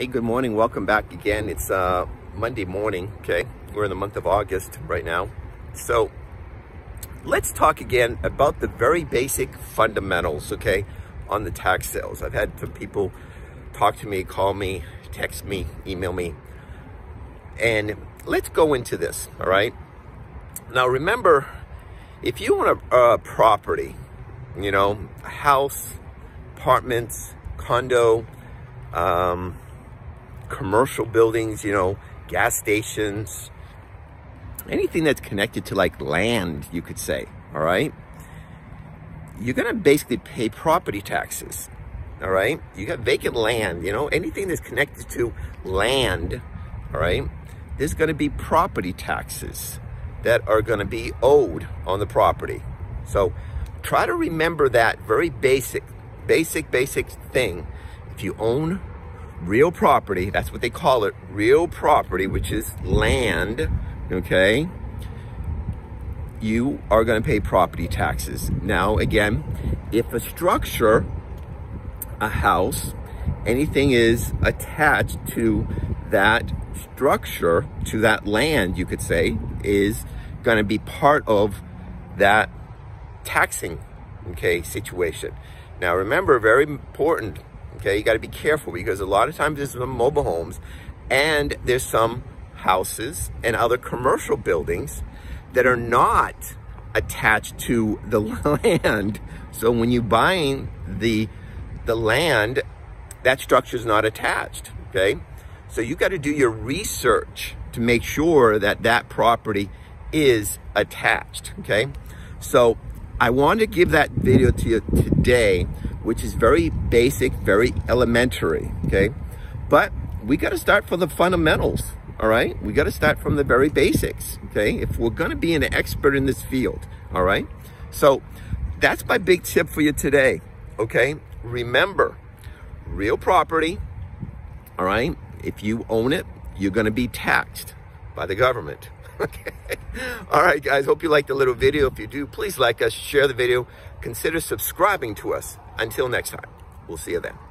Hey, good morning. Welcome back again. It's uh, Monday morning, okay? We're in the month of August right now. So let's talk again about the very basic fundamentals, okay, on the tax sales. I've had some people talk to me, call me, text me, email me. And let's go into this, all right? Now, remember, if you own a, a property, you know, a house, apartments, condo, um, commercial buildings, you know, gas stations, anything that's connected to like land, you could say, all right? You're gonna basically pay property taxes, all right? You got vacant land, you know, anything that's connected to land, all right? There's gonna be property taxes that are gonna be owed on the property. So try to remember that very basic, basic, basic thing. If you own real property, that's what they call it, real property, which is land, okay? You are gonna pay property taxes. Now, again, if a structure, a house, anything is attached to that structure, to that land, you could say, is gonna be part of that taxing, okay, situation. Now, remember, very important, okay, you gotta be careful because a lot of times there's some mobile homes and there's some houses and other commercial buildings that are not attached to the land. So when you're buying the, the land, that structure is not attached, okay? So you got to do your research to make sure that that property is attached, okay? So I want to give that video to you today, which is very basic, very elementary, okay? But we got to start from the fundamentals, all right? We got to start from the very basics, okay? If we're going to be an expert in this field, all right? So that's my big tip for you today, okay? Remember, real property, all right? If you own it, you're going to be taxed by the government. Okay. All right, guys. Hope you liked the little video. If you do, please like us, share the video, consider subscribing to us. Until next time, we'll see you then.